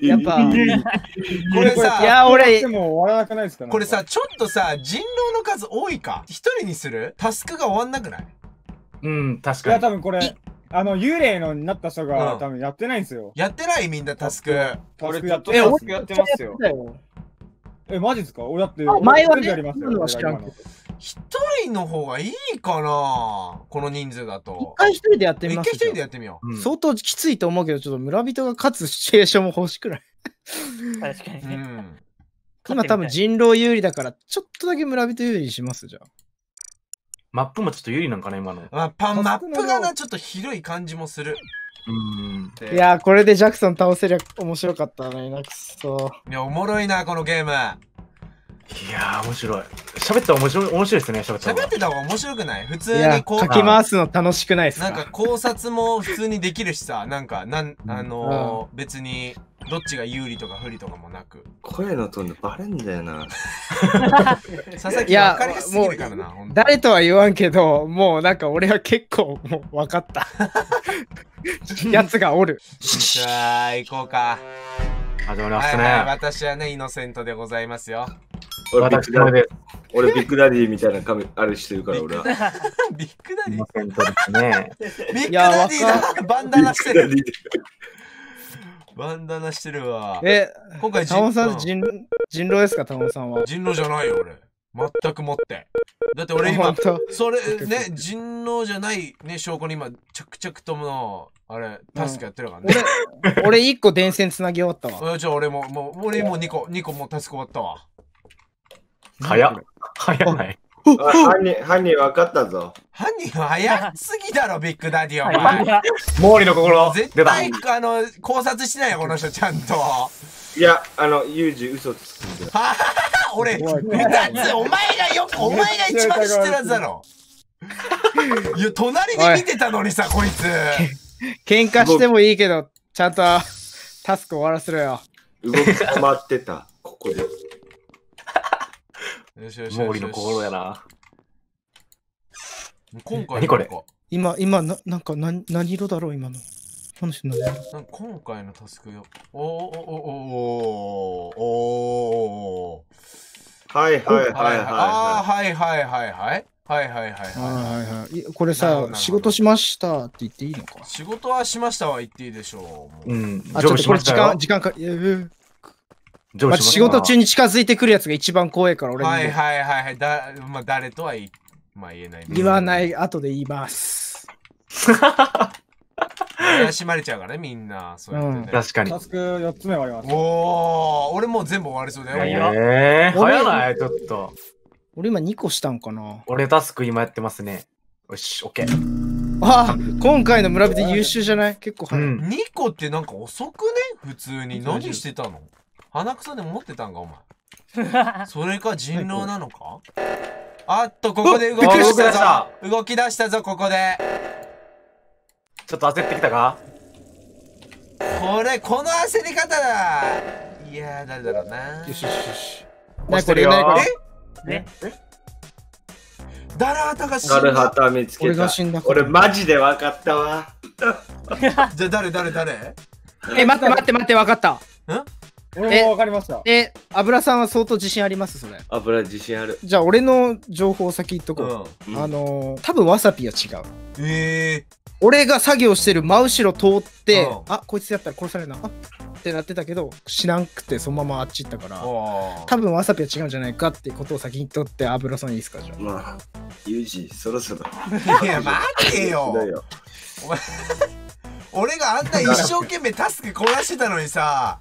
やっぱ、これさいや、俺これさ、ちょっとさ人狼の数多いか一人にするタスクが終わんなくないうん、確いや、かに。多分これ、あの、幽霊のになった人うん。が多分やってないんですよ。やってないみんなタスク。タスクやってえ、ない俺やってますよ。え、マジですか？俺だって、あ前はね全部やりますよ。今のは知らんけど。一人の方がいいかな？この人数だ一と回一人でやってみ一ます回一人でやってみよう。うん。相当きついと思うけど、ちょっと村人が勝つシチュエーションも欲しくない？う *laughs* 確かにね。ん。今多分人狼有利だから、ちょっとだけ村人有利にしますじゃあ。マップもちょっと有利なんかな、今の。まあ、パンマップがなちょっと広い感じもするうん。いやー、これでジャクソン倒せりゃ面白かったね。なくそ。いやおもろいなこのゲームいやー、面白い。喋ったら面白い、面白いですね、喋ったら。喋ってた方が面白くない？普通にこうかき回すの楽しくないですか？なんか考察も普通にできるしさなんかなんあのー別にどっちが有利とか不利とかもなく声のトーンでバレんだよな。佐々木いや分かりやすすぎるからな誰とは言わんけど、もうなんか俺は結構もう分かった。*laughs* やつがおる。じゃあ行こうか始まりますはいはいね。私はねイノセントでございますよ俺私もです。俺ビッグダディみたいな髪あれしてるから俺は。*laughs* ビッグダディ？すいませんとですね。ビッグダディだ。バンダナしてる。ビッグダディ。でバンダナしてるわ。え、今回タモさうんん人人狼ですか、タモさんは？人狼じゃないよ俺。全くもって。だって俺今それね。人狼じゃないね証拠に今着々ともあれタスクやってるからね、俺、*laughs* 俺一個電線つなぎ終わったわ。あじゃあ俺ももう俺も2個2個もうタスク終わったわ早っ。早ない。あ犯人、犯人分かったぞ。犯人は早すぎだろビッグダディお毛利の心。絶。対あの考察してないよこの人ちゃんといや、あの、ユージ嘘つくんだよ。はぁ俺二つお前がよくお前が一番知ってるやつだろいや隣で見てたのにさこいつ喧嘩してもいいけど、ちゃんとタスク終わらせろよ。動き止まってた、ここで。よしよし毛利の心やな。今回何これ？今、今、ななんか何何色だろう、今の。今回のタスクよ。おおおおおおおおはいはいはいはい。ああはいはいはいはい。はいはいはいはい。はいはいこれさ、仕事しましたって言っていいのか？仕事はしましたは言っていいでしょう。うん。あ、ちょっとこれ時間、時間か、えー、まあ仕事中に近づいてくるやつが一番怖いから俺にはいはいはいはいだまあ誰とは言いまあ言えない言わない後で言います。怪しまれちゃうからねみんなそうやってね確かに。タスク4つ目終わります。おお俺もう全部終わりそうだよいやえー、俺早ないちょっと。俺今2個したんかな俺タスク今やってますね。よし、オッケー。あ今回の村人優秀じゃない？結構う早い。ん。2個ってなんか遅くね？普通に何してたの？鼻くそでも持ってたんかお前。*laughs* それか人狼なのか？あっとここで動き出したぞ。動き出したぞここで。ちょっと焦ってきたか？これこの焦り方だ。いやー誰だろうな。よしよしよし。押してるよ。何これ。え？ねダラータが死い。ガルハんだ？タ見つけ俺がた。死んだ。から俺マジで分かったわ。*laughs* じゃあ誰誰誰？え、待って待って待って、分かった。俺も分かりました。え、油さんは相当自信あります？それ。油自信ある。じゃあ俺の情報を先言っとこう。うんうんあのー、多分わさびは違う。え俺が作業してる真後ろ通って、うんあこいつやったら殺されるなあってなってたけど知らんくてそのままあっち行ったから多分わさびは違うんじゃないかってことを先に取って油さんいいですかじゃあまあ、ユージ、そろそろ。ーいや待てよ。*laughs* 俺があんな一生懸命タスクこなしてたのにさ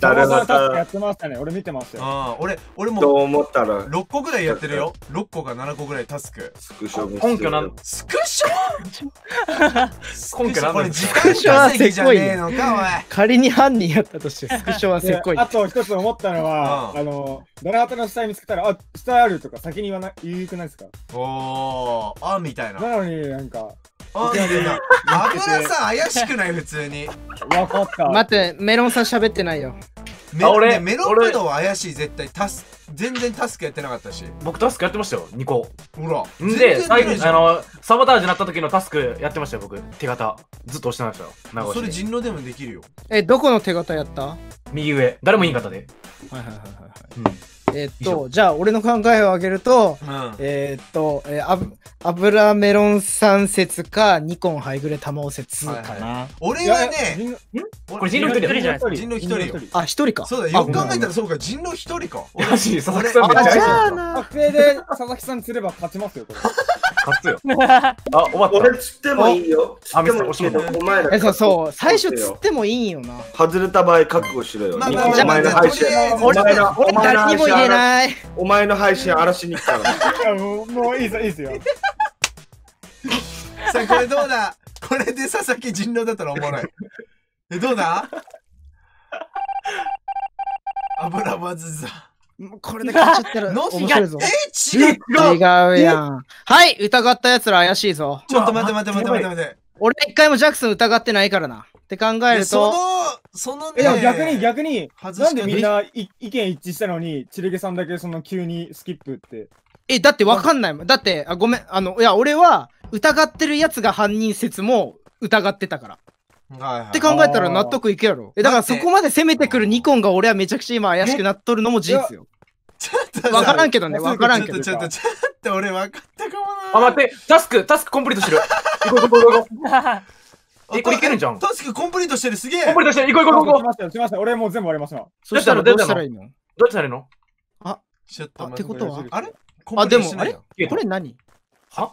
ダルハタモさんタスクやタってましたね。俺見てましたよ。うん俺俺も。と思ったら、6個ぐらいやってるよ。6個か7個ぐらいタスク。スクショも根拠なん。スクショ？*laughs* 根拠なんこれです時か間稼ぎじゃねえのかおい。仮に犯人やったとしてスクショはせでっこいあと一つ思ったのは、うんあの、ダラハタの死体見つけたら、あ、死体あるとか先に言わない、言うくないですか？おーあみたいな。なのになんか、あいやいやいや油さん怪しくない？普通に分かった。待ってメロンさん喋ってないよメあ俺ねメロンブドウは怪しい絶対タス全然タスクやってなかったし僕タスクやってましたよ、2個。ほらんで、最後、あの、サボタージュになった時のタスクやってましたよ、僕。手形。ずっと押してましたよ。長それ押しで。人狼でもできるよえどこの手形やった？はい右上。誰もいい方で。はいはいはいはいうん。*laughs* えーっとじゃあ俺の考えを挙げるとうん。えーっと、えー、あぶ油メロン酸説かニコンハイグレタマオ説かな、はいは俺いやはいね人これ人狼一人じゃないですか。人狼一人よ。あ一人か。そうだよ。く考えたらそうか人狼一人か。俺マジ、佐々木さんめっちゃあじゃあ愛確定で佐々木さん釣れば勝ちますよ、これ。勝つよ。あ、終わった。俺釣ってもいいよ。あ釣ってもいいけど、お前ら。えそうそう。最初つってもいいんよな。外れた場合覚悟しろよ。まあおまあまあお前の、お俺前の誰にも言え配信、ない。お前の配信荒らしに来たの。もうもういいですよ、いいですよ。さあこれどうだ？これで佐々木人狼だったらおもろい。えどうだ？油まずさこれで勝っちゃったらの面白いぞ。え違う。違うやん。はい疑ったやつら怪しいぞ。ちょっと待って待って待って待って待って俺一回もジャクソン疑ってないからな。って考えるえそのとそのねえ、でも逆に逆に、なんでみんない意見一致したのに、チレゲさんだけその急にスキップって。えだってわかんないもん。だってあごめん。あのいや俺は疑ってるやつが犯人説も疑ってたから。はいはい。って考えたら納得いくやろ。えだからそこまで攻めてくるニコンが俺はめちゃくちゃ今怪しくなっとるのも事実よ。ちょっとさわからんけどね、わからんけど。ちょっと、ちょっと、っと俺分かったかもな。あ、待って、タスク、タスクコンプリートしてる。*laughs* 行こう行こう行こう *laughs* えこれいけるんじゃん？タスクコンプリートしてる、すげえ。コンプリートしてる。行こう行こう行こう。来ましたよ、来ましたよ。俺もう全部終わりました。そしたらどうしたらいいの？どうやってやるの？ちょっとあっ待ってて。ことは？あれ？あでもあれ？れこれ何？は？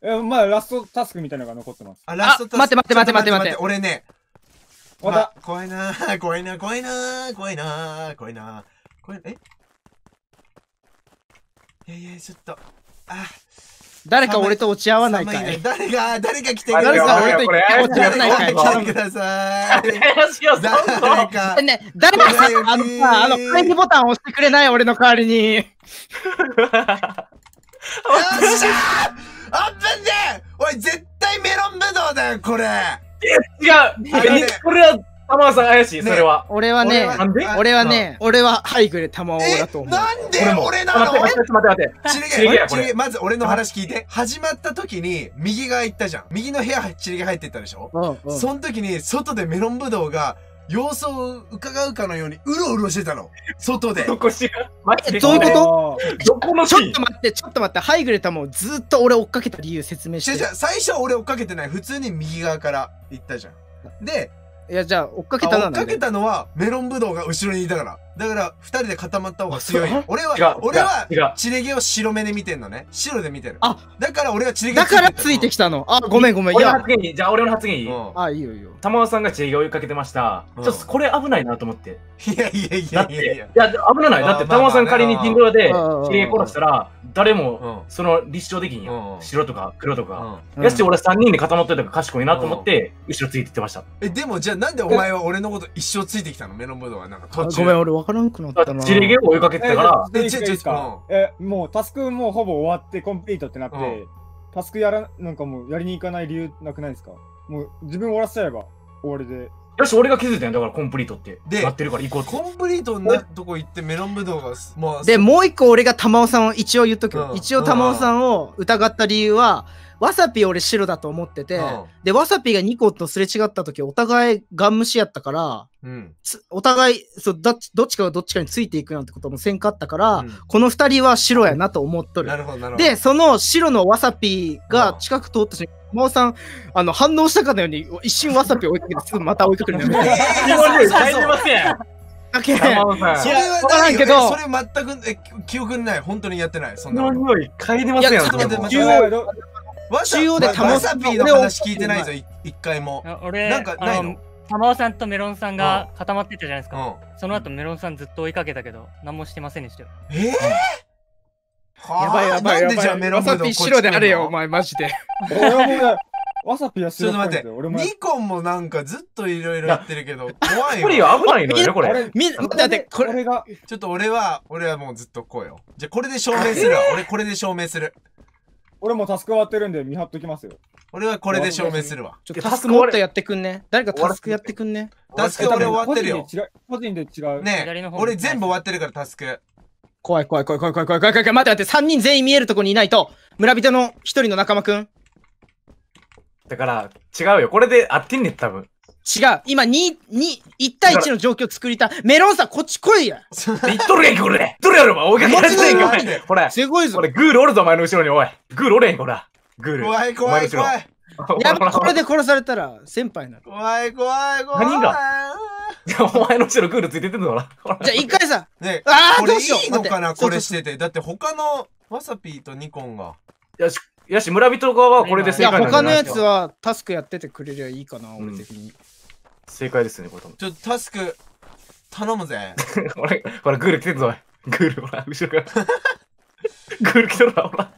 え、まあ、ラストタスクみたいなのが残ってます。あ、ラストタスク待って待って待って待って待って俺ね、またあ怖いなー怖いな怖いな怖いな怖いな怖いえ？いやいや、ちょっと。あ、誰か俺と落ち合わないかい誰が、誰が来て誰か俺と落ち合わないかい誰か来てください。誰か。よね、誰かさ、あのさ、あの、会議ボタン押してくれない俺の代わりに。っしゃーあっぶんねおい、絶対メロンブドウだよ、これ違う。えこれは、玉川さん怪しい、それは。俺はね、俺はね、俺はハイグレ玉緒えだと思う。なんで俺なの？待って待って待って待って。ちりげまず俺の話聞いて。始まった時に右側行ったじゃん。右の部屋ちりげ入ってったでしょ？うんうん。その時に外でメロンブドウが様子を伺うかのようにうろうろしてたの。外で。どこしらどういうこと？どこのちょシーン？っと待って、ちょっと待って、ハイグレ玉緒ずっと俺追っかけた理由説明して。最初は俺追っかけてない。普通に右側から行ったじゃん。でいや、じゃあ追っかけたのは追っかけたのはメロンブドウが後ろにいたから。だから二人で固まった方が強い。俺は俺はチレゲを白目で見てんのね。白で見てるあだから俺はチレゲだからついてきたの。あ、ごめんごめん。いや。俺の発、言いい？じゃあ俺の発言いい？うん。あ、いいよいいよ。玉川さんが知恵が追いかけてました。うん。ちょっとこれ危ないなと思って。いやいやいだって、やいや。いやいや、危ない。だって、玉川さん仮に銀ドラでうん知恵殺したら、誰も、うん。その立証できんうよ。ん。白とか黒とか。うん。やし、俺3人で固まってたから賢いなと思って、後ろついてってました。えでもじゃあなんでお前は俺のこと一生ついてきたの？メロンブドウは。なんか途中。あごめん、俺分からんくなったな。知恵を追いかけてたから、え、えちえ、もうタスクもうほぼ終わってコンプリートってなって、うんタスクやら、なんかもうやりに行かない理由なくないですか？もう自分終わらせちゃえば終わりで。よし、俺が気づいたんやだからコンプリートって。でなってるから行こう。コンプリートなとこ行ってメロンブドウがまあで、もう一個俺が玉緒さんを一応言っとくよ。うん一応玉緒さんを疑った理由は、わさぴ俺白だと思ってて、うんで、わさぴがニコとすれ違った時、お互いガン無視やったから、うんつお互いそうどっちどっちかがどっちかについていくなんてこともせんかったから、うんこの二人は白やなと思っとる。なるほどなるほどで、その白のわさぴが近く通った瞬間、玉緒さん、あの、反応したかのように、一瞬わさぴ追いかけて、すぐまた追いかけるの *laughs* やめて。帰りません。だけ。それはわからんないけどえそれ全くえ記憶にない本当にやってないそんなことの匂い帰りませんよ。いやちょっと待ってもう中央どわさ中央でわ玉わさぴの話聞いてないぞい一回も。あ俺、なんかないの？玉尾さんとメロンさんが固まってたじゃないですか。うん。その後メロンさんずっと追いかけたけど、何もしてませんでしたよ。えー？はあやばいやばいやばい。なんでじゃあメロンさぴ白であれよ、お前前、マジで。わさぴはちょっと待ってニコンもなんかずっといろいろ言ってるけど *laughs* 怖いよは危ないのよね、これ。あれみ、待って待って、これ、俺が、ちょっと俺は俺はもうずっとこうよ。じゃあこれで証明するわ。*laughs* 俺これで証明する俺もタスク終わってるんで見張っときますよ。俺はこれで証明するわちょっとタスクもっとやってくんね。誰かタスクやってくんね。タスク俺終わってるよ個人で違う。個人で違う。ねえ俺全部終わってるからタスク怖い怖い怖い怖い怖い怖い怖い怖い。待って待って、3人全員見えるとこにいないと、村人の一人の仲間くん。だから、違うよ。これで合ってんねん、多分。違う。今、2、2、1対1の状況作りたい。メロンさん、こっち来いや。言っとるやんけ、これ。どれやろ、お前。追いかけられてんか、お前。ほら、すごいぞこ。れ、グールおるぞ、お前の後ろに、おい。グールおれへん、ほら。グール。怖い怖い怖いやこれで殺されたら先輩になる。怖い怖い怖い何が？じゃあ、お前の後ろグールついてってんのかなほら。じゃあ、一回さ、ねあーこれどうしよういいのかなこれしててだって他のわさぴーとニコンがよし、よし、村人側はこれでいや、正解なんじ他のやゃないですか？つはタスクやっててくれりゃいいかな、俺的に。正解ですね、これ多分。ちょっとタスク頼むぜ。*laughs* ほら、ほら、グール来てるぞ、おい。グール、ほら、後ろから。*laughs* グール来てるな、ほら。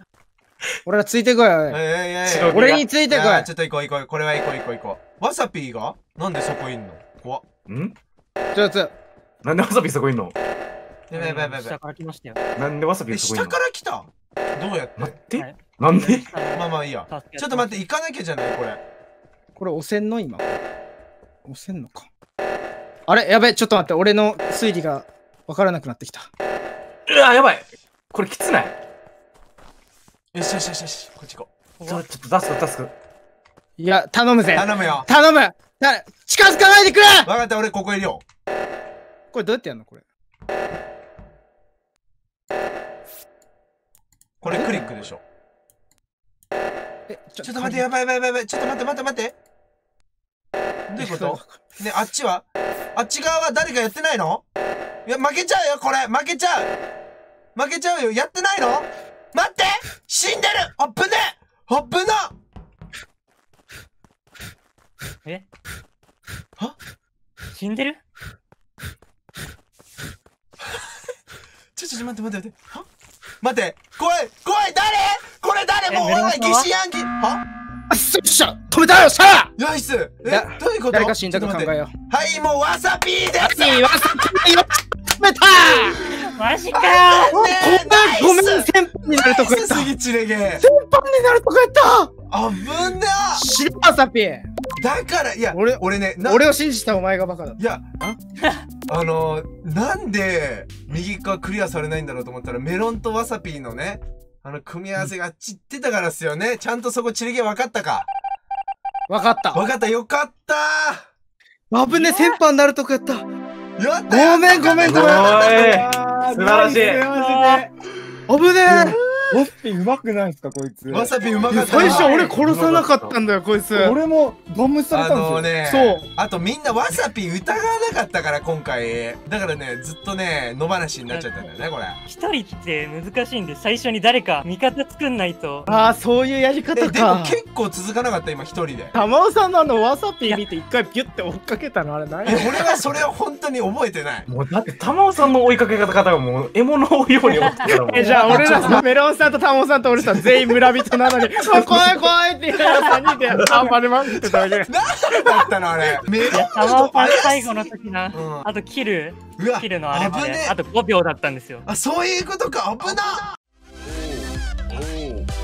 俺らついてこい、おい。いやいやいや白俺についてこい。ちょっと行こう行こう。これは行こう行こう行こう。わさぴーが？なんでそこいんの？怖っ。ん？ちょっと、なんでわさびそこいんの？やばいやばいやばいや下から来ましたよ。なんでわさびえそこいんの？下から来た？どうやって？待って、はい。なんで？まあまあいいや。ちょっと待って行かなきゃじゃないこれ。これ押せんの今。押せんのか。あれ？やべ、ちょっと待って、俺の推理がわからなくなってきた。うわ、やばい。これきつない？よしよしよしよしこっち行こちょ、ちょっと出すか、出すか。いや、頼むぜう。頼むよ頼むだ近づかないでくれ分かった俺ここいるよこれどうやってやんの？これ。これクリックでしょえちちょっと待ってやばいやばいやばいやばいちょっと待って待って待ってどういうこと？ねあっちは？あっち側は誰かやってないの？いや負けちゃうよこれ。負けちゃう。負けちゃうよ。やってないの？待って！死んでる！あっぶねあっぶな！え？は？死んでる？*laughs* ちょちょちょ待って待って待って。は？待って。怖い怖い誰？これ誰？えもうおい疑心暗鬼。は？あそっしゃ止めたよさあナイス。えだどういうこと？誰が死んだか考えよう。はいもうわさびです。はいわさびよ。止めたマジかごめんごめん先輩になるとこやった。先スすぎちれげ輩になるとこやった。あぶね知りまさぴだからいや俺俺ねな俺を信じたお前がバカだ。いやあ？*laughs* のなんで右側クリアされないんだろうと思ったらメロンとわさピーのねあの組み合わせが散ってたからっすよね。ちゃんとそこちれげ分かったか。わかった。分かった。よかった。危ね先輩になるとこやった。やった。ごめんごめんごめん。素晴らしい。ナイスマジで。危ねオスピーうまくないですか、こいつ。わさびうまかった最初俺殺さなかったんだよこいつ。俺もドンムシされあたんですよ。のねそう。あとみんなわさび疑わなかったから今回。だからねずっとね野放しになっちゃったんだよねこれ。一人って難しいんで最初に誰か味方作んないと。ああそういうやり方ででもか結構続かなかった今一人で。玉尾さんのあのわさぴ見て一回ピュって追っかけたのあれ何？え俺はそれを本当に覚えてない。もうだって玉尾さんの追いかけ方がもう獲物を追うように追ってたもうえじゃあ俺らさメロンさんさんとタモさんと俺さん全員村人なのに、*laughs* 怖い *laughs* 怖いって言いながら3人で頑張りまくってたわけ。*laughs* だったのあれ。めっちゃ。タモパン最後の時な、あと切る、切るのあれまで、ね、あと5秒だったんですよ。あ、そういうことか、危な。おお。